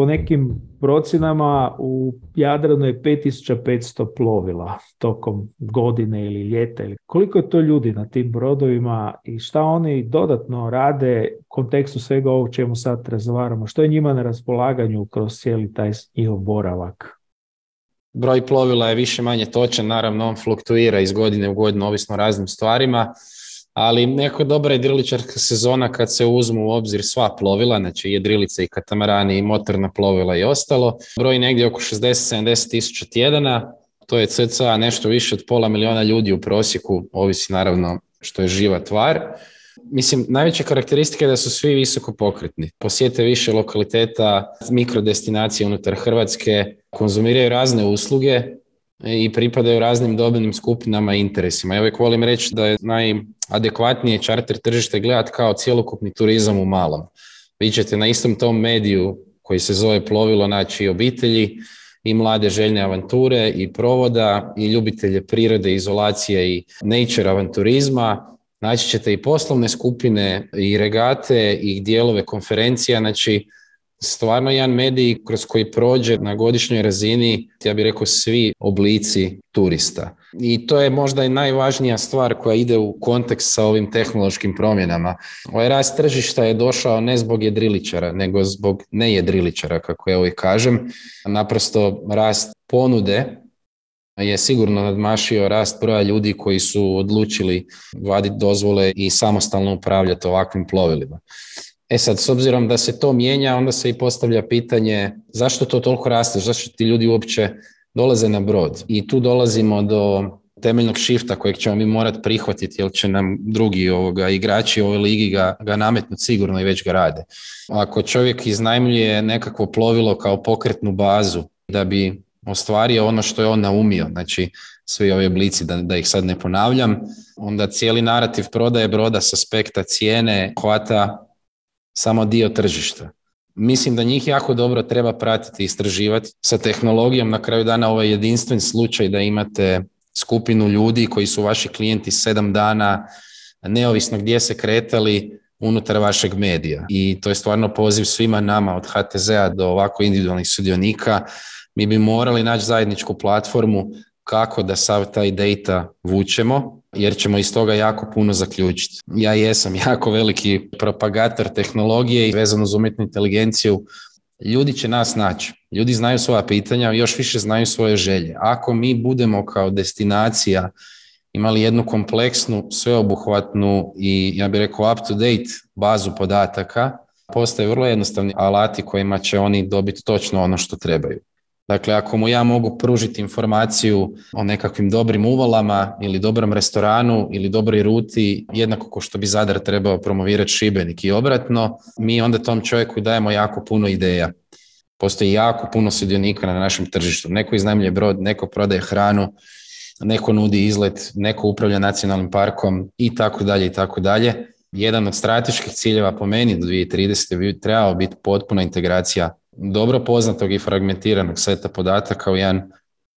po nekim procjenama u Jadranu je 5500 plovila tokom godine ili ljeta. Koliko je to ljudi na tim brodovima i šta oni dodatno rade u kontekstu svega ovog čemu sad razgovaramo? Što je njima na raspolaganju kroz cijeli taj njihov boravak? Broj plovila je više manje točan, naravno on fluktuira iz godine u godinu ovisno o raznim stvarima ali neko dobra jedriličarska sezona kad se uzmu u obzir sva plovila, znači jedrilice i katamarani i motorna plovila i ostalo, broji negdje oko 60-70 tisuća tjedana, to je cca nešto više od pola miliona ljudi u prosjeku, ovisi naravno što je živa tvar. Mislim, najveća karakteristika je da su svi visoko pokretni. Posjete više lokaliteta, mikrodestinacije unutar Hrvatske, konzumiraju razne usluge, i pripadaju raznim dobnim skupinama i interesima. Ja uvijek volim reći da je najadekvatnije čarter tržište gledati kao cjelokupni turizam u malom. Vi ćete na istom tom mediju koji se zove plovilo naći i obitelji, i mlade željne avanture, i provoda, i ljubitelje prirode, izolacije i nature avanturizma. Naći ćete i poslovne skupine, i regate, i dijelove konferencija, znači stvarno jedan medij kroz koji prođe na godišnjoj razini, ja bih rekao, svi oblici turista. I to je možda i najvažnija stvar koja ide u kontekst sa ovim tehnološkim promjenama. Ovaj rast tržišta je došao ne zbog jedriličara, nego zbog nejedriličara, kako ja uvijek kažem. Naprosto rast ponude je sigurno nadmašio rast broja ljudi koji su odlučili vaditi dozvole i samostalno upravljati ovakvim plovilima. E sad, s obzirom da se to mijenja, onda se i postavlja pitanje zašto to toliko raste, zašto ti ljudi uopće dolaze na brod. I tu dolazimo do temeljnog šifta kojeg ćemo mi morati prihvatiti jer će nam drugi ovoga, igrači ove ligi ga, ga nametnuti sigurno i već ga rade. Ako čovjek iznajmljuje nekakvo plovilo kao pokretnu bazu da bi ostvario ono što je on naumio, znači svi ovi oblici, da, da ih sad ne ponavljam, onda cijeli narativ prodaje broda s aspekta cijene hvata samo dio tržišta. Mislim da njih jako dobro treba pratiti i istraživati sa tehnologijom. Na kraju dana ovaj jedinstven slučaj da imate skupinu ljudi koji su vaši klijenti sedam dana, neovisno gdje se kretali, unutar vašeg medija. I to je stvarno poziv svima nama od HTZ-a do ovako individualnih sudionika. Mi bi morali naći zajedničku platformu kako da sav taj data vučemo jer ćemo iz toga jako puno zaključiti. Ja jesam jako veliki propagator tehnologije i vezano uz umjetnu inteligenciju. Ljudi će nas naći. Ljudi znaju svoja pitanja, još više znaju svoje želje. Ako mi budemo kao destinacija imali jednu kompleksnu, sveobuhvatnu i ja bih rekao up-to-date bazu podataka, postoje vrlo jednostavni alati kojima će oni dobiti točno ono što trebaju. Dakle, ako mu ja mogu pružiti informaciju o nekakvim dobrim uvalama ili dobrom restoranu ili dobroj ruti, jednako kao što bi Zadar trebao promovirati Šibenik i obratno, mi onda tom čovjeku dajemo jako puno ideja. Postoji jako puno sudionika na našem tržištu. Neko iznajmlje brod, neko prodaje hranu, neko nudi izlet, neko upravlja nacionalnim parkom i tako dalje i tako dalje. Jedan od strateških ciljeva po meni do 2030. bi trebao biti potpuna integracija dobro poznatog i fragmentiranog seta podataka u jedan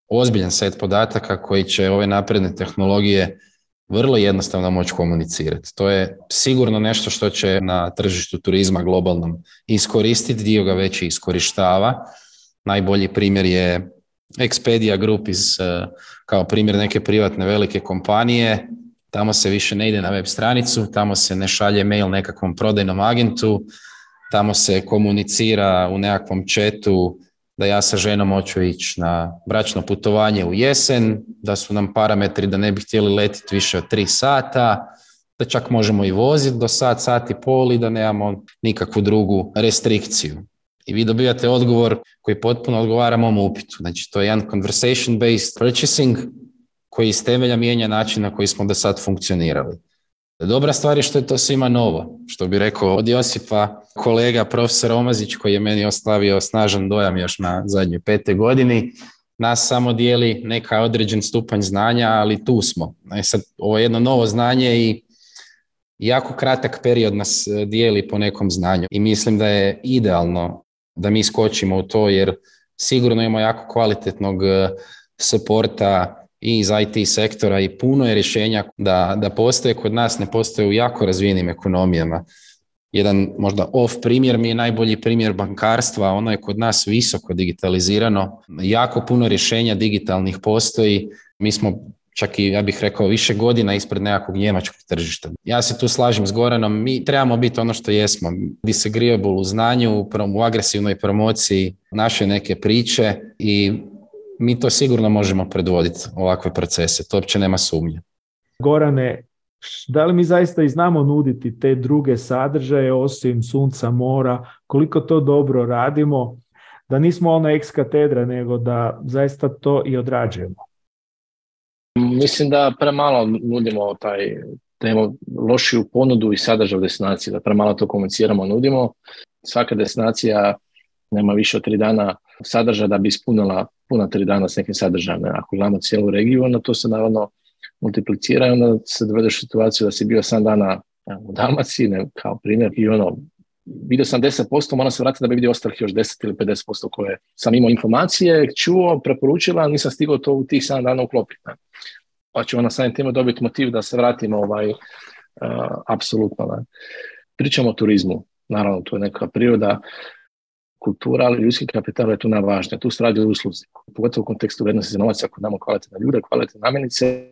ozbiljan set podataka koji će ove napredne tehnologije vrlo jednostavno moći komunicirati. To je sigurno nešto što će na tržištu turizma globalnom iskoristiti, dio ga već iskorištava. Najbolji primjer je Expedia Group iz, eh, kao primjer neke privatne velike kompanije. Tamo se više ne ide na web stranicu, tamo se ne šalje mail nekakvom prodajnom agentu, tamo se komunicira u nekakvom četu da ja sa ženom hoću ići na bračno putovanje u jesen, da su nam parametri da ne bi htjeli letiti više od tri sata, da čak možemo i voziti do sat, sat i pol i da nemamo nikakvu drugu restrikciju. I vi dobijate odgovor koji potpuno odgovara mom upitu. Znači, to je jedan conversation-based purchasing koji iz temelja mijenja način na koji smo do sad funkcionirali. Dobra stvar je što je to svima novo, što bi rekao od Josipa kolega profesor Omazić koji je meni ostavio snažan dojam još na zadnjoj pete godini. Nas samo dijeli neka određen stupanj znanja, ali tu smo. E sad, ovo je jedno novo znanje i jako kratak period nas e, dijeli po nekom znanju i mislim da je idealno da mi skočimo u to jer sigurno imamo jako kvalitetnog e, suporta i iz IT sektora i puno je rješenja da, da postoje. Kod nas, ne postoje u jako razvijenim ekonomijama. jedan možda off primjer mi je najbolji primjer bankarstva, ono je kod nas visoko digitalizirano, jako puno rješenja digitalnih postoji, mi smo čak i ja bih rekao više godina ispred nekakvog njemačkog tržišta. Ja se tu slažem s Goranom, mi trebamo biti ono što jesmo, disagreeable u znanju, u agresivnoj promociji naše neke priče i mi to sigurno možemo predvoditi ovakve procese, to uopće nema sumnje. Gorane, da li mi zaista i znamo nuditi te druge sadržaje osim sunca, mora, koliko to dobro radimo, da nismo ono ex katedra, nego da zaista to i odrađujemo? Mislim da premalo nudimo taj imamo lošiju ponudu i sadržaj u destinaciji, da premalo to komuniciramo, nudimo. Svaka destinacija nema više od tri dana sadržaja da bi ispunila puna tri dana s nekim sadržajem. Ako gledamo cijelu regiju, onda to se naravno multiplicira i onda se dovedeš u situaciju da si bio sam dana u Dalmaciji, ne, kao primjer, i ono, vidio sam 10%, moram se vratiti da bi vidio ostalih još 10 ili 50% koje sam imao informacije, čuo, preporučila, nisam stigao to u tih 7 dana uklopiti. Pa ću onda samim time dobiti motiv da se vratimo ovaj, uh, apsolutno. Pričamo o turizmu, naravno to je neka priroda, kultura, ali ljudski kapital je tu najvažnije. Tu se radi usluzi, pogotovo u kontekstu vrednosti za novac, ako damo kvalitetne ljude, kvalitetne namjenice,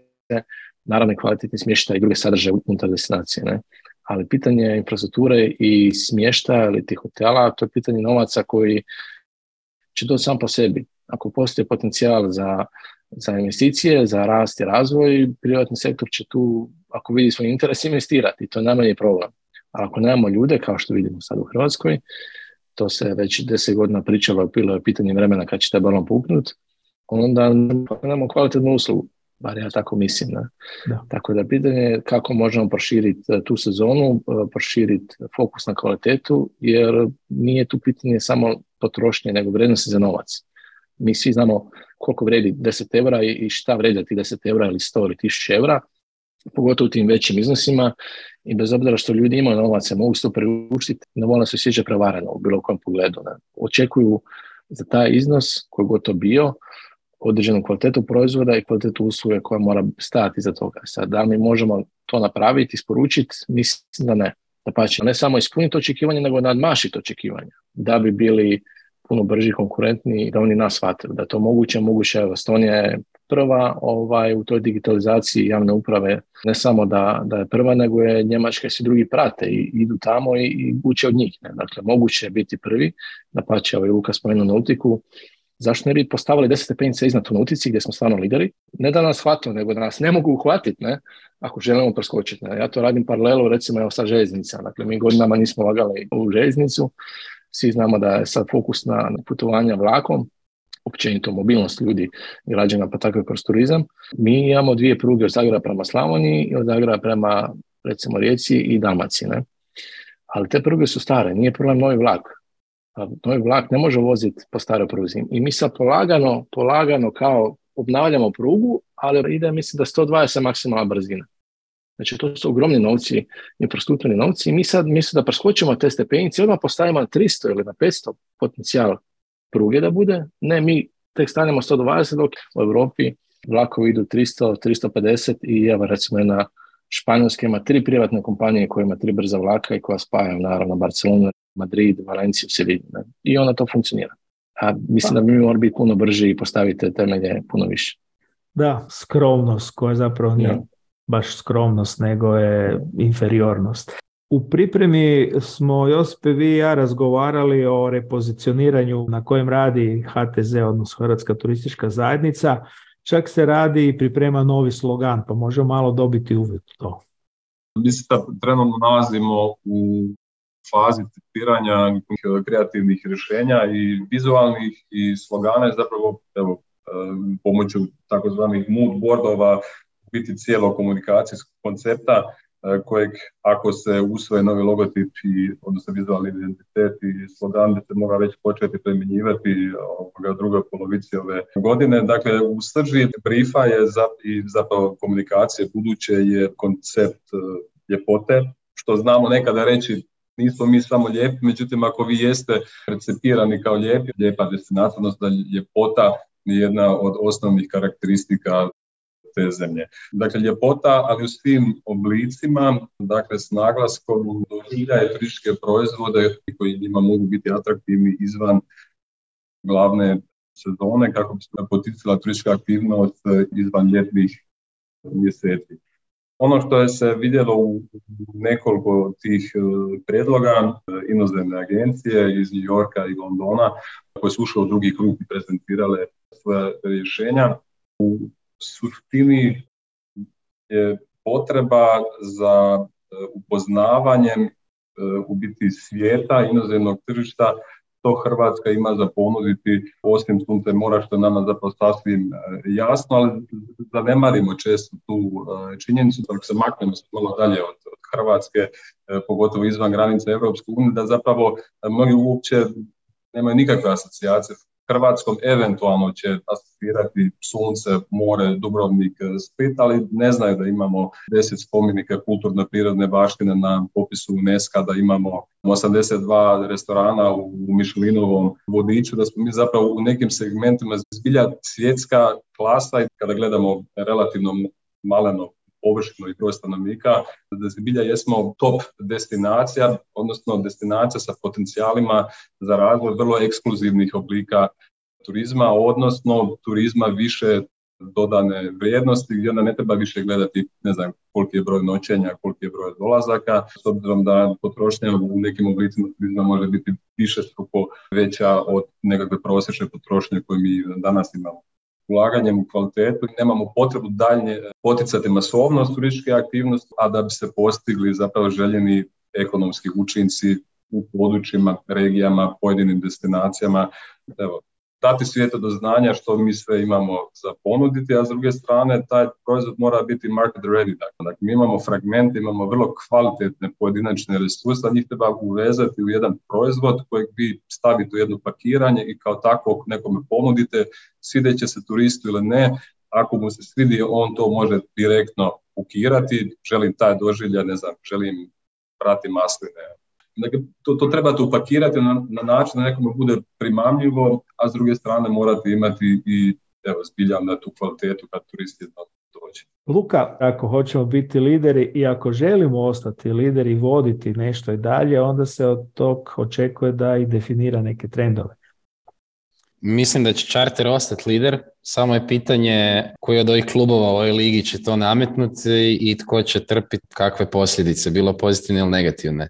naravno kvalitetni smještaj i druge sadržaje unutar destinacije. Ne? Ali pitanje infrastrukture i smještaja ili tih hotela, to je pitanje novaca koji će to sam po sebi. Ako postoji potencijal za, za investicije, za rast i razvoj, privatni sektor će tu, ako vidi svoj interes, investirati. To je najmanji problem. A ako nemamo ljude, kao što vidimo sad u Hrvatskoj, to se već deset godina pričalo, bilo je pitanje vremena kad će taj balon puknut, onda nemamo kvalitetnu uslugu bar ja tako mislim. Ne? Da. Tako da pitanje je kako možemo proširiti e, tu sezonu, e, proširiti fokus na kvalitetu, jer nije tu pitanje samo potrošnje, nego vrijednosti za novac. Mi svi znamo koliko vredi 10 eura i šta vredi ti 10 eura ili 100 ili 1000 eura, pogotovo u tim većim iznosima i bez obzira što ljudi imaju novaca, mogu se to priuštiti, ne vole se osjeća prevarano u bilo kojem pogledu. Ne? Očekuju za taj iznos koji god to bio, određenu kvalitetu proizvoda i kvalitetu usluge koja mora stajati za toga. Sad, da mi možemo to napraviti, isporučiti, mislim da ne. Da pa ne samo ispuniti očekivanje, nego nadmašiti očekivanja. Da bi bili puno brži, konkurentni i da oni nas shvatili. Da to moguće, moguće. Estonija je prva ovaj, u toj digitalizaciji javne uprave. Ne samo da, da je prva, nego je Njemačka i svi drugi prate i idu tamo i, i uče od njih. Ne? Dakle, moguće je biti prvi. Da pa će ovaj Luka spomenuo nautiku zašto ne bi postavili deset stepenica iznad u nautici gdje smo stvarno lideri, ne da nas hvatu, nego da nas ne mogu uhvatiti, ne, ako želimo preskočiti. Ne. Ja to radim paralelu, recimo, evo sa željeznica. Dakle, mi godinama nismo lagali u željeznicu, svi znamo da je sad fokus na putovanja vlakom, općenito mobilnost ljudi građana pa tako i kroz turizam. Mi imamo dvije pruge od Zagreba prema Slavoniji i od Zagreba prema recimo Rijeci i Dalmaciji. Ne? Ali te pruge su stare, nije problem novi vlak novi vlak ne može voziti po staroj pruzi. I mi sad polagano, polagano kao obnavljamo prugu, ali ide mislim da 120 maksimalna brzina. Znači to su ogromni novci, infrastrukturni novci i mi sad mislim da preskočimo te stepenice odmah postavimo na 300 ili na 500 potencijal pruge da bude. Ne, mi tek stanemo 120 dok u Europi vlakovi idu 300, 350 i evo recimo jedna Španjolska ima tri privatne kompanije koje ima tri brza vlaka i koja spajaju naravno Barcelonu, Madrid, Valenciju, Sevilju. I ona to funkcionira. A mislim da bi mi morali biti puno brži i postaviti temelje puno više. Da, skromnost koja zapravo nije baš skromnost, nego je inferiornost. U pripremi smo Josip vi i ja razgovarali o repozicioniranju na kojem radi HTZ, odnosno Hrvatska turistička zajednica. Čak se radi i priprema novi slogan, pa možemo malo dobiti uvid to. Mi se trenutno nalazimo u fazi testiranja kreativnih rješenja i vizualnih i slogana zapravo evo, e, pomoću takozvanih mood boardova biti cijelo komunikacijskog koncepta kojeg ako se usvoje novi logotip i odnosno vizualni identitet i slogan se mogao već početi primjenjivati ovoga drugoj polovici ove godine. Dakle, u srži brifa je za, i zapravo komunikacije buduće je koncept e, ljepote, što znamo nekada reći nismo mi samo lijepi, međutim ako vi jeste recepirani kao lijepi, lijepa destinacija, odnosno ljepota je jedna od osnovnih karakteristika te zemlje. Dakle, ljepota, ali u svim oblicima, dakle, s naglaskom doživljaje turističke proizvode koji njima mogu biti atraktivni izvan glavne sezone kako bi se poticala turistička aktivnost izvan ljetnih mjeseci. Ono što je se vidjelo u nekoliko tih e, predloga e, inozemne agencije iz New Yorka i Londona koje su ušle u drugi krug i prezentirale svoje rješenja, u suštini je potreba za e, upoznavanjem u biti svijeta inozemnog tržišta to Hrvatska ima za ponuditi osim sunce mora što nama zapravo sasvim e, jasno, ali zanemarimo često tu e, činjenicu da se maknemo malo dalje od, Hrvatske, e, pogotovo izvan granice Europske unije, da zapravo mnogi uopće nemaju nikakve asocijacije Hrvatskom eventualno će asistirati Sunce, More, Dubrovnik, Split, ali ne znaju da imamo deset spomenika kulturno prirodne baštine na popisu UNESCO, da imamo 82 restorana u Mišlinovom vodiču, da smo mi zapravo u nekim segmentima zbilja svjetska klasa i kada gledamo relativno maleno površinu i broj stanovnika, da zbilja jesmo top destinacija, odnosno destinacija sa potencijalima za razvoj vrlo ekskluzivnih oblika turizma, odnosno turizma više dodane vrijednosti gdje onda ne treba više gledati ne znam koliki je broj noćenja, koliki je broj dolazaka, s obzirom da potrošnja u nekim oblicima turizma može biti više struko veća od nekakve prosječne potrošnje koje mi danas imamo ulaganjem u kvalitetu nemamo potrebu dalje poticati masovnost turističke aktivnosti, a da bi se postigli zapravo željeni ekonomski učinci u područjima, regijama, pojedinim destinacijama. Evo, dati svijetu do znanja što mi sve imamo za ponuditi, a s druge strane taj proizvod mora biti market ready. Dakle, dakle mi imamo fragmente, imamo vrlo kvalitetne pojedinačne resurse, njih treba uvezati u jedan proizvod kojeg vi stavite u jedno pakiranje i kao tako nekome ponudite, svideće se turistu ili ne, ako mu se svidi, on to može direktno ukirati, želim taj doživlja, ne znam, želim prati masline, Dakle, to, to trebate upakirati na, na način da nekome bude primamljivo, a s druge strane morate imati i evo, zbiljam na tu kvalitetu kad turisti dođe. Luka, ako hoćemo biti lideri i ako želimo ostati lideri i voditi nešto i dalje, onda se od tog očekuje da i definira neke trendove. Mislim da će Charter ostati lider, samo je pitanje koji od ovih klubova u ovoj ligi će to nametnuti i tko će trpiti kakve posljedice, bilo pozitivne ili negativne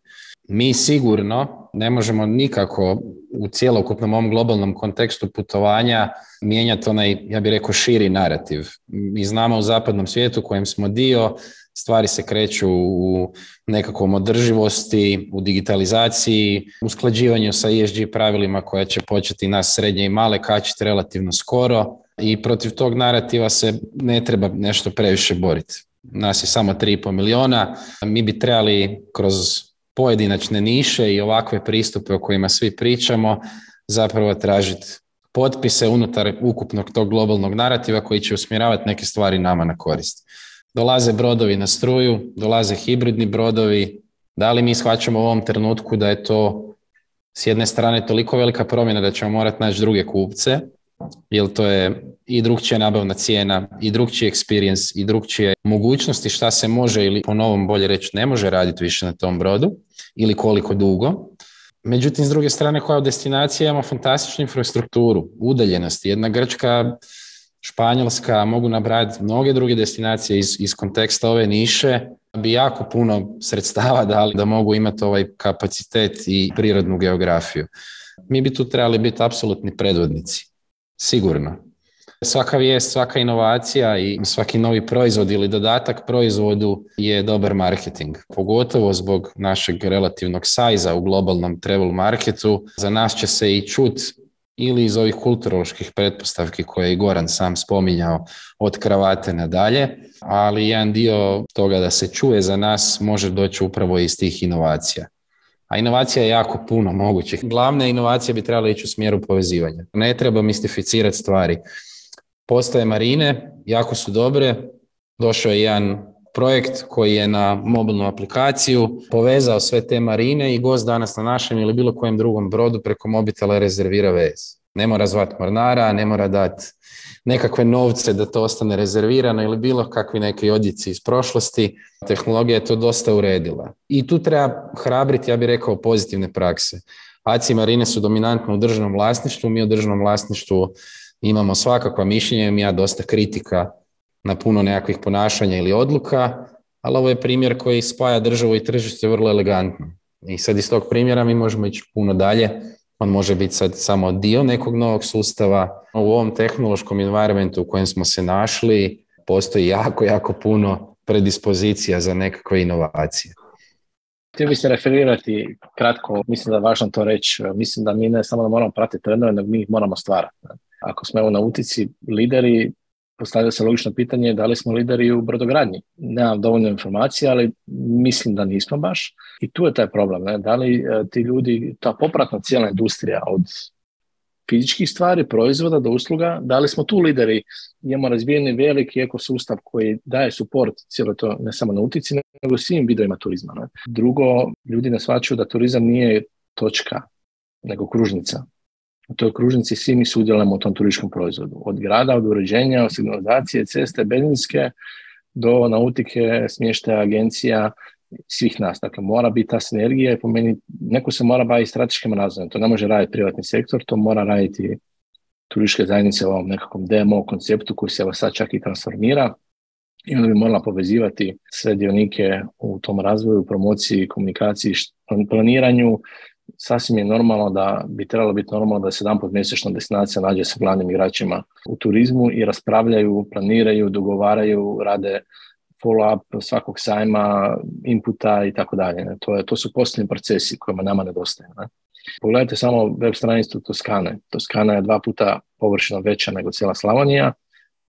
mi sigurno ne možemo nikako u cjelokupnom ovom globalnom kontekstu putovanja mijenjati onaj, ja bih rekao, širi narativ. Mi znamo u zapadnom svijetu kojem smo dio, stvari se kreću u nekakvom održivosti, u digitalizaciji, usklađivanju sa ESG pravilima koja će početi nas srednje i male kačiti relativno skoro i protiv tog narativa se ne treba nešto previše boriti. Nas je samo 3,5 miliona, mi bi trebali kroz pojedinačne niše i ovakve pristupe o kojima svi pričamo zapravo tražiti potpise unutar ukupnog tog globalnog narativa koji će usmjeravati neke stvari nama na korist. Dolaze brodovi na struju, dolaze hibridni brodovi. Da li mi shvaćamo u ovom trenutku da je to s jedne strane toliko velika promjena da ćemo morati naći druge kupce, jer to je i drugčija nabavna cijena, i drugčiji experience, i drugčije mogućnosti šta se može ili po novom bolje reći ne može raditi više na tom brodu ili koliko dugo. Međutim, s druge strane, koja destinacija imamo fantastičnu infrastrukturu, udaljenosti. Jedna Grčka, Španjolska, mogu nabrati mnoge druge destinacije iz, iz konteksta ove niše, bi jako puno sredstava dali da mogu imati ovaj kapacitet i prirodnu geografiju. Mi bi tu trebali biti apsolutni predvodnici. Sigurno. Svaka vijest, svaka inovacija i svaki novi proizvod ili dodatak proizvodu je dobar marketing. Pogotovo zbog našeg relativnog sajza u globalnom travel marketu. Za nas će se i čut ili iz ovih kulturoloških pretpostavki koje je Goran sam spominjao od kravate nadalje, ali jedan dio toga da se čuje za nas može doći upravo iz tih inovacija. A inovacija je jako puno mogućih. Glavne inovacije bi trebale ići u smjeru povezivanja. Ne treba mistificirati stvari. Postoje marine, jako su dobre. Došao je jedan projekt koji je na mobilnu aplikaciju povezao sve te marine i gost danas na našem ili bilo kojem drugom brodu preko mobitela rezervira vez. Ne mora zvat mornara, ne mora dati nekakve novce da to ostane rezervirano ili bilo kakvi neki odjeci iz prošlosti. Tehnologija je to dosta uredila. I tu treba hrabriti, ja bih rekao, pozitivne prakse. ACI marine su dominantno u državnom vlasništvu, mi u državnom vlasništvu imamo svakakva mišljenja, imam ja dosta kritika na puno nekakvih ponašanja ili odluka, ali ovo je primjer koji spaja državu i tržište vrlo elegantno. I sad iz tog primjera mi možemo ići puno dalje. On može biti sad samo dio nekog novog sustava. U ovom tehnološkom environmentu u kojem smo se našli postoji jako, jako puno predispozicija za nekakve inovacije. Htio bih se referirati kratko, mislim da je važno to reći, mislim da mi ne samo da moramo pratiti trendove, nego mi ih moramo stvarati. Ako smo evo na utici lideri, postavlja se logično pitanje da li smo lideri u brodogradnji. Nemam dovoljno informacija, ali mislim da nismo baš. I tu je taj problem. Ne? Da li e, ti ljudi, ta popratna cijela industrija od fizičkih stvari, proizvoda do usluga, da li smo tu lideri, imamo razvijeni veliki ekosustav koji daje suport cijelo to, ne samo na utici, nego svim vidovima turizma. Ne? Drugo, ljudi ne shvaćaju da turizam nije točka, nego kružnica u toj kružnici svi mi sudjelujemo u tom turističkom proizvodu. Od grada, od uređenja, od signalizacije, ceste, benzinske, do nautike, smještaja, agencija, svih nas. Dakle, mora biti ta sinergija i po meni neko se mora baviti strateškim razvojem. To ne može raditi privatni sektor, to mora raditi turističke zajednice u ovom nekakvom demo konceptu koji se evo sad čak i transformira i onda bi morala povezivati sve dionike u tom razvoju, promociji, komunikaciji, planiranju, sasvim je normalno da bi trebalo biti normalno da se jedan pod mjesečno destinacija nađe sa glavnim igračima u turizmu i raspravljaju, planiraju, dogovaraju, rade follow-up svakog sajma, inputa i tako dalje. To, je, to su posljednji procesi kojima nama nedostaje. Ne? Pogledajte samo web stranicu Toskane. Toskana je dva puta površino veća nego cijela Slavonija.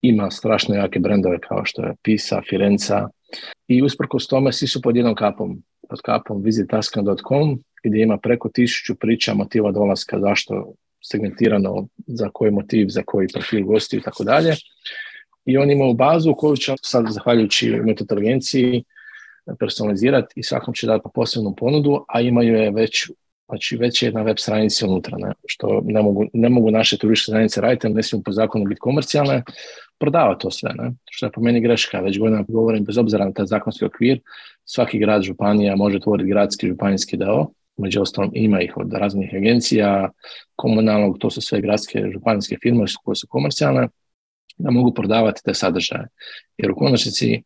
Ima strašno jake brendove kao što je Pisa, Firenca i usprkos tome svi su pod jednom kapom. Pod kapom visitaskana.com gdje ima preko tisuću priča motiva dolaska, zašto segmentirano, za koji motiv, za koji profil gosti i tako dalje. I on ima u bazu koju će sad, zahvaljujući inteligenciji, personalizirati i svakom će dati posebnu ponudu, a imaju je već Znači već je jedna web stranica unutra, ne? što ne mogu, ne mogu naše turističke stranice raditi, ne smiju po zakonu biti komercijalne, prodava to sve, ne? što je po meni greška. Već godina govorim, bez obzira na taj zakonski okvir, svaki grad, županija može otvoriti gradski županijski deo, među ostalom ima ih od raznih agencija, komunalnog, to su sve gradske županijske firme koje su komercijalne, da mogu prodavati te sadržaje. Jer u konačnici,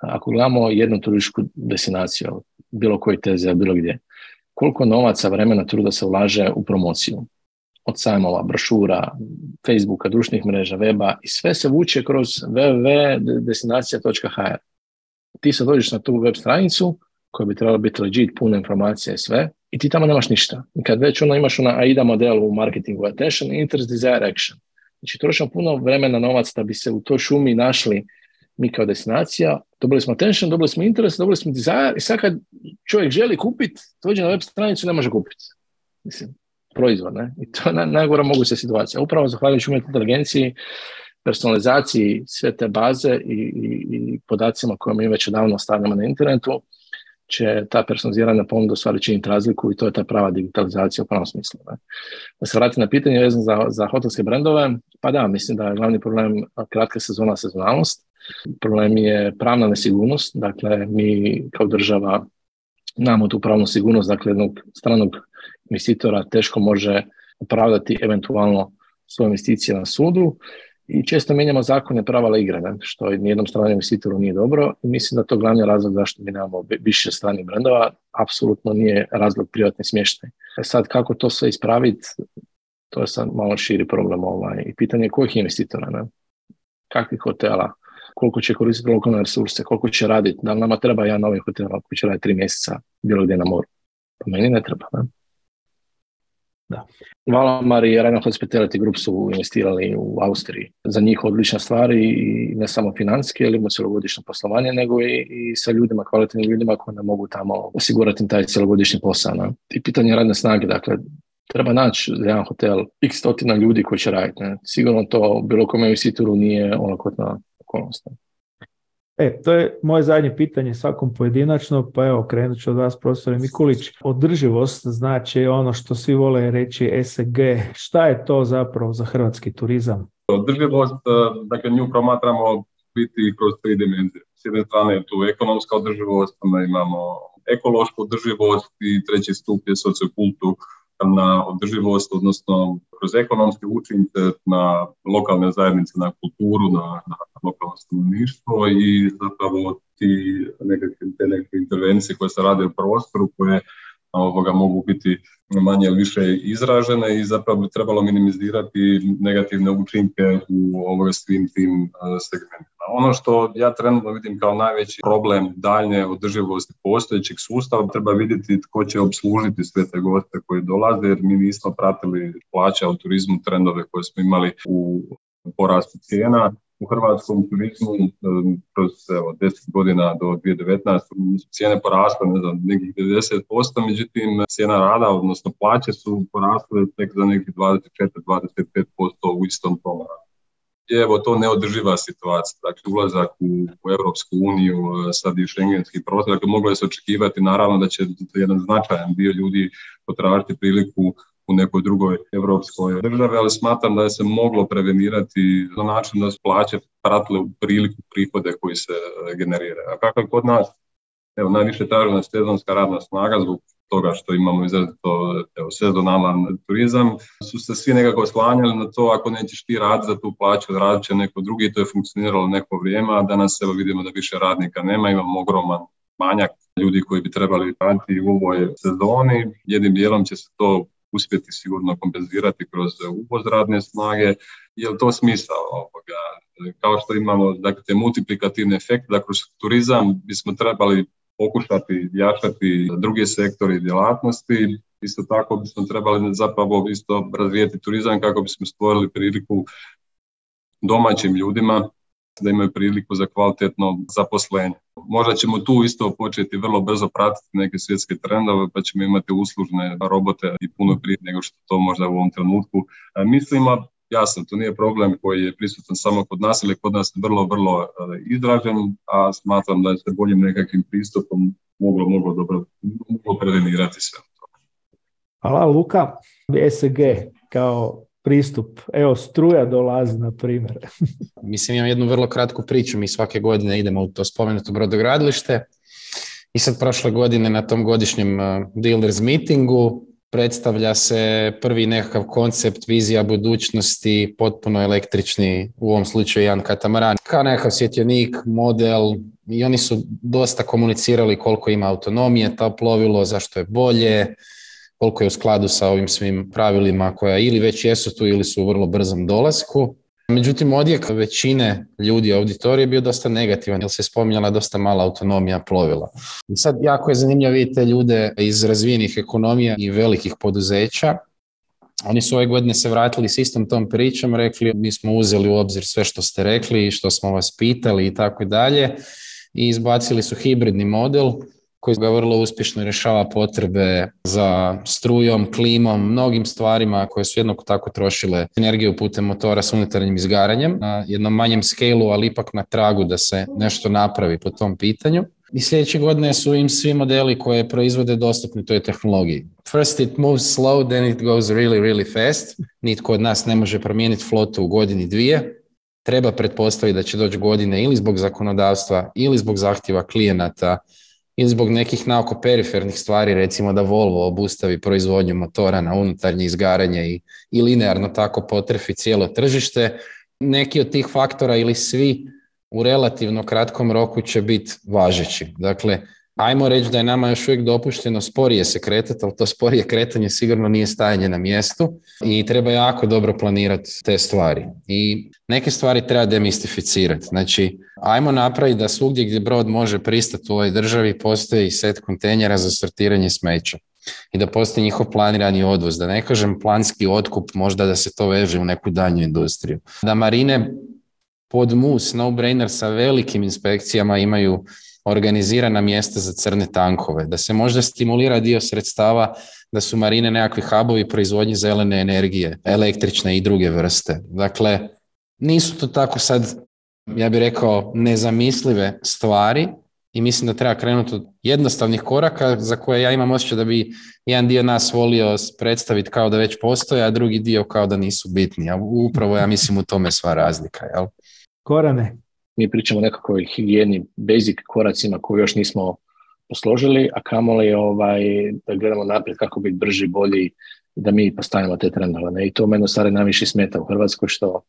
ako gledamo jednu turističku destinaciju, bilo koji teze, bilo gdje, koliko novaca, vremena, truda se ulaže u promociju. Od sajmova, brošura, Facebooka, društvenih mreža, weba i sve se vuče kroz www.destinacija.hr. Ti se dođeš na tu web stranicu koja bi trebala biti legit, puna informacija i sve i ti tamo nemaš ništa. I kad već ono imaš ona AIDA model u marketingu, attention, interest, desire, action. Znači trošimo puno vremena, novac da bi se u toj šumi našli mi kao destinacija. Dobili smo attention, dobili smo interest, dobili smo desire i sad kad čovjek želi kupiti, dođe na web stranicu ne može kupiti. Mislim, proizvod, ne? I to je najgora moguća situacija. Upravo zahvaljujući umjetnoj inteligenciji, personalizaciji sve te baze i, i, i podacima koje mi već odavno stavljamo na internetu, će ta personalizirana ponuda stvari činiti razliku i to je ta prava digitalizacija u pravom smislu. Ne? Da se vrati na pitanje vezano za, za hotelske brendove, pa da, mislim da je glavni problem kratka sezona, sezonalnost. Problem je pravna nesigurnost, dakle mi kao država namo tu pravnu sigurnost, dakle jednog stranog investitora teško može opravdati eventualno svoje investicije na sudu i često mijenjamo zakone pravila igre, ne? što nijednom stranom investitoru nije dobro i mislim da to glavni razlog zašto mi nemamo više stranih brendova, apsolutno nije razlog privatni smještaj. E sad kako to sve ispraviti, to je sad malo širi problem ovaj. i pitanje je kojih investitora, ne? kakvih hotela, koliko će koristiti lokalne resurse, koliko će raditi, da li nama treba jedan novi hotel koji će raditi tri mjeseca bilo gdje na moru. Pa meni ne treba. Ne? Da. Valamar i Rhino Hospitality Group su investirali u Austriji. Za njih odlična stvar i ne samo financijske, ili imaju cjelogodišnje poslovanje, nego i, i sa ljudima, kvalitetnim ljudima koji ne mogu tamo osigurati taj cjelogodišnji posao. Ne? I pitanje radne snage, dakle, treba naći za jedan hotel x stotina ljudi koji će raditi. Sigurno to bilo kome investitoru nije olakotna okolnost. E, to je moje zadnje pitanje svakom pojedinačno, pa evo, krenut ću od vas, profesore Mikulić. Održivost znači ono što svi vole reći ESG. Šta je to zapravo za hrvatski turizam? Održivost, e, dakle, nju promatramo biti kroz tri dimenzije. S jedne strane je tu ekonomska održivost, onda imamo ekološku održivost i treći stup je sociokultu na održivost, odnosno kroz ekonomske učinke na lokalne zajednice, na kulturu, na, na lokalno stanovništvo i zapravo ti nekakve, te nekakve intervencije koje se rade u prostoru koje ovoga mogu biti manje ili više izražene i zapravo bi trebalo minimizirati negativne učinke u ovoj svim tim e, segmentima. Ono što ja trenutno vidim kao najveći problem daljnje održivosti postojećeg sustava, treba vidjeti tko će obslužiti sve te goste koji dolaze, jer mi nismo pratili plaća u turizmu trendove koje smo imali u porastu cijena u hrvatskom turizmu kroz evo, 10 godina do 2019 cijene porasle ne znam, nekih 90%, međutim cijena rada, odnosno plaće su porasle tek za nekih 24-25% u istom tom je evo to neodrživa situacija. Dakle, ulazak u, u Europsku uniju, sad i šengenski prostor, dakle, moglo je se očekivati naravno da će jedan značajan dio ljudi potražiti priliku u nekoj drugoj europskoj državi, ali smatram da je se moglo prevenirati na način da su plaće pratile u priliku prihode koji se e, generiraju. A kako kod nas? Evo, najviše tražena sezonska radna snaga zbog toga što imamo izrazito evo, sezonalan turizam, su se svi nekako slanjali na to ako nećeš ti raditi za tu plaću, radit će neko drugi, to je funkcioniralo neko vrijeme, a danas evo vidimo da više radnika nema, imamo ogroman manjak ljudi koji bi trebali raditi u ovoj sezoni. Jednim dijelom će se to uspjeti sigurno kompenzirati kroz uvoz radne snage. Je to smisao ovoga? Kao što imamo dakle, te multiplikativne efekte, da kroz turizam bismo trebali pokušati jačati druge sektore i djelatnosti. Isto tako bismo trebali zapravo isto razvijeti turizam kako bismo stvorili priliku domaćim ljudima da imaju priliku za kvalitetno zaposlenje. Možda ćemo tu isto početi vrlo brzo pratiti neke svjetske trendove pa ćemo imati uslužne robote i puno prije nego što to možda u ovom trenutku e, mislimo. Jasno, to nije problem koji je prisutan samo kod nas, ali kod nas vrlo, vrlo izražen, a smatram da je se boljim nekakvim pristupom moglo, moglo dobro moglo prevenirati sve. Hvala Luka. ESG kao pristup. Evo, struja dolazi, na primjer. Mislim, imam jednu vrlo kratku priču. Mi svake godine idemo u to spomenuto brodogradilište i sad prošle godine na tom godišnjem uh, dealers meetingu predstavlja se prvi nekakav koncept, vizija budućnosti, potpuno električni, u ovom slučaju jedan katamaran, kao nekakav svjetljenik, model i oni su dosta komunicirali koliko ima autonomije to plovilo, zašto je bolje, koliko je u skladu sa ovim svim pravilima koja ili već jesu tu ili su u vrlo brzom dolasku. Međutim, odjek većine ljudi u auditoriju je bio dosta negativan, jer se spominjala dosta mala autonomija plovila. I sad jako je zanimljivo vidjeti te ljude iz razvijenih ekonomija i velikih poduzeća. Oni su ove godine se vratili s istom tom pričom, rekli mi smo uzeli u obzir sve što ste rekli i što smo vas pitali i tako dalje i izbacili su hibridni model koji ga vrlo uspješno rješava potrebe za strujom, klimom, mnogim stvarima koje su jednako tako trošile energiju putem motora s unutarnjim izgaranjem na jednom manjem skelu, ali ipak na tragu da se nešto napravi po tom pitanju. I sljedeće godine su im svi modeli koje proizvode dostupni toj tehnologiji. First it moves slow, then it goes really, really fast. Nitko od nas ne može promijeniti flotu u godini dvije. Treba pretpostaviti da će doći godine ili zbog zakonodavstva ili zbog zahtjeva klijenata ili zbog nekih naoko perifernih stvari, recimo da Volvo obustavi proizvodnju motora na unutarnje izgaranje i, i linearno tako potrefi cijelo tržište, neki od tih faktora ili svi u relativno kratkom roku će biti važeći. Dakle, ajmo reći da je nama još uvijek dopušteno sporije se kretati, ali to sporije kretanje sigurno nije stajanje na mjestu i treba jako dobro planirati te stvari. I neke stvari treba demistificirati. Znači, ajmo napraviti da svugdje gdje brod može pristati u ovoj državi postoji set kontejnera za sortiranje smeća i da postoji njihov planirani odvoz, da ne kažem planski otkup, možda da se to veže u neku danju industriju. Da marine pod mus, no-brainer sa velikim inspekcijama imaju organizirana mjesta za crne tankove, da se možda stimulira dio sredstava da su marine nekakvi hubovi proizvodnje zelene energije, električne i druge vrste. Dakle, nisu to tako sad ja bih rekao, nezamislive stvari i mislim da treba krenuti od jednostavnih koraka za koje ja imam osjećaj da bi jedan dio nas volio predstaviti kao da već postoje, a drugi dio kao da nisu bitni. A upravo ja mislim u tome sva razlika. Jel? Korane. Mi pričamo o nekakvoj higijeni, basic koracima koje još nismo posložili, a kamoli ovaj, da gledamo naprijed kako biti brži, bolji, da mi postavimo te trendove. I to meni stvari najviše smeta u Hrvatskoj što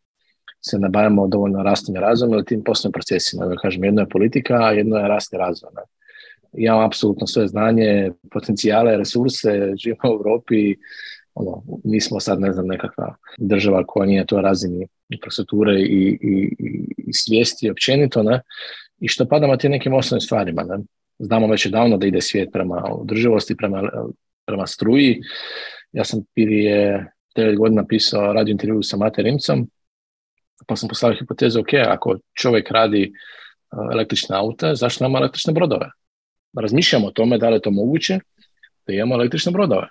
se nabavimo dovoljno rastom i razvojem ili tim poslovnim procesima. Da kažem, jedno je politika, a jedno je rast i razvoj. Ne? Imamo apsolutno sve znanje, potencijale, resurse, živimo u Europi, ono, nismo sad, ne znam, nekakva država koja nije to razini infrastrukture i, i, i svijesti općenito, ne? I što padamo ti nekim osnovnim stvarima, ne? Znamo već davno da ide svijet prema održivosti, prema, prema struji. Ja sam prije 9 godina pisao radio intervju sa Mate Rimcom, pa sam postavio hipotezu, ok, ako čovjek radi električne aute, zašto nema električne brodove? Razmišljamo o tome da li je to moguće da imamo električne brodove,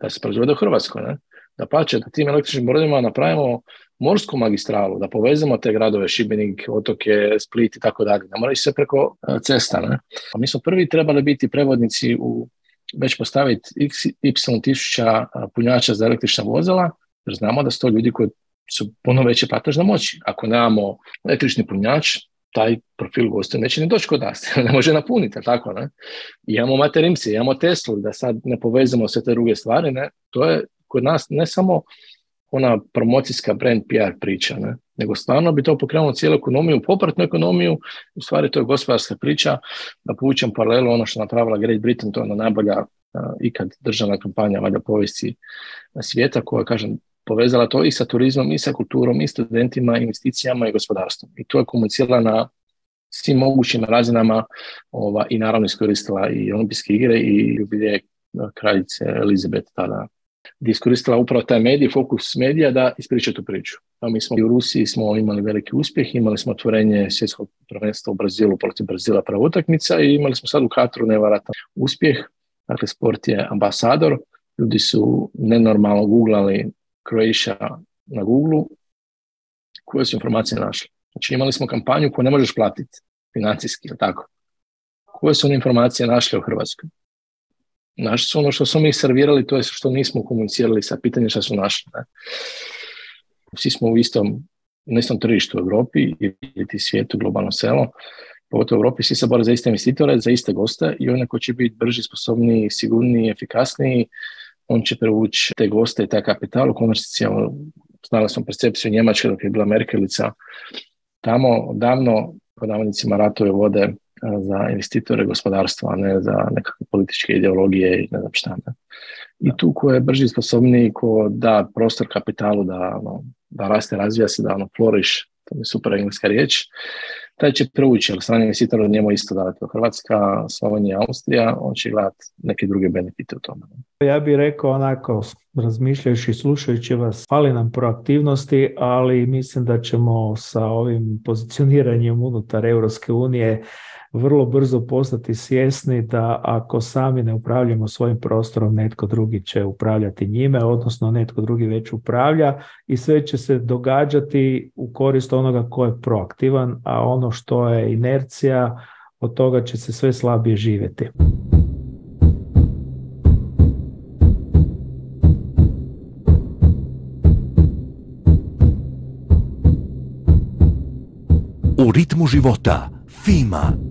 da se proizvode u Hrvatskoj, ne? da pače da tim električnim brodovima napravimo morsku magistralu, da povezemo te gradove, Šibenik, otoke, Split i tako dalje. Ne mora sve preko cesta. Ne? A mi smo prvi trebali biti prevodnici u već postaviti x, y tisuća punjača za električna vozila, jer znamo da su to ljudi koji su puno veće platežne moći. Ako nemamo električni punjač, taj profil gosta neće ni doći kod nas, ne može napuniti, tako ne? I imamo materimci, imamo Teslu, da sad ne povezamo sve te druge stvari, ne? To je kod nas ne samo ona promocijska brand PR priča, ne? nego stvarno bi to pokrenulo cijelu ekonomiju, popratnu ekonomiju, u stvari to je gospodarska priča, da povučem paralelu ono što je napravila Great Britain, to je ona najbolja uh, ikad državna kampanja valjda povijesti svijeta koja, kažem, povezala to i sa turizmom, i sa kulturom, i studentima, investicijama i gospodarstvom. I to je komunicirala na svim mogućim razinama ova, i naravno iskoristila i olimpijske igre i jubilje kraljice Elizabeth tada gdje iskoristila upravo taj medij, fokus medija da ispriča tu priču. A mi smo i u Rusiji smo imali veliki uspjeh, imali smo otvorenje svjetskog prvenstva u Brazilu protiv Brazila prva utakmica i imali smo sad u Katru nevaratan uspjeh. Dakle, sport je ambasador. Ljudi su nenormalno googlali Croatia na Google, koje su informacije našli. Znači imali smo kampanju koju ne možeš platiti financijski, ili tako? Koje su one informacije našli u Hrvatskoj? Našli su ono što smo mi servirali, to je što nismo komunicirali sa pitanjem što su našli. Ne? Svi smo u istom, na istom tržištu u Europi i svijetu, globalno selo, pogotovo u Europi, svi se bore za iste investitore, za iste goste i one koji će biti brži, sposobniji, sigurniji, efikasniji, on će prevući te goste i taj kapital. U konačnici znali smo percepciju Njemačke dok je bila Merkelica tamo davno po navodnicima ratove vode za investitore gospodarstva, a ne za nekakve političke ideologije i ne znam šta. Ne. I tu ko je brži, sposobniji, ko da prostor kapitalu da, ono, da raste, razvija se, da ono, floriš, to je super engleska riječ, taj će preući, ali strani investitor od njemu isto da to Hrvatska, Slovenija, Austrija, on će gledati neke druge benefite u tome. Ja bih rekao onako, razmišljajući i slušajući vas, fali nam proaktivnosti, ali mislim da ćemo sa ovim pozicioniranjem unutar Europske unije vrlo brzo postati svjesni da ako sami ne upravljamo svojim prostorom, netko drugi će upravljati njime, odnosno netko drugi već upravlja i sve će se događati u korist onoga ko je proaktivan, a ono što je inercija, od toga će se sve slabije živjeti. U ritmu života FIMA